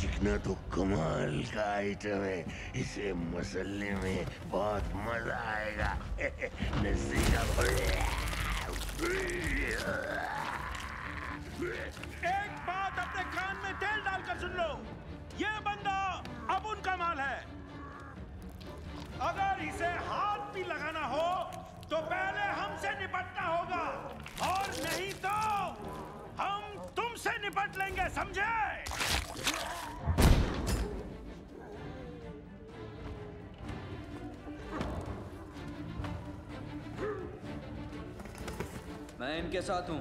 चिकना तो कमाल का आइटम है, इसे मसलने में बहुत मज़ा आएगा। एक बात अपने कान में तेल डालकर सुन लो। ये बंदा अब उनका माल है। अगर इसे हाथ भी लगाना हो तो पहले हमसे निपटना होगा। और नहीं तो हम तुमसे निपट लेंगे, समझे? मैं इनके साथ हूँ।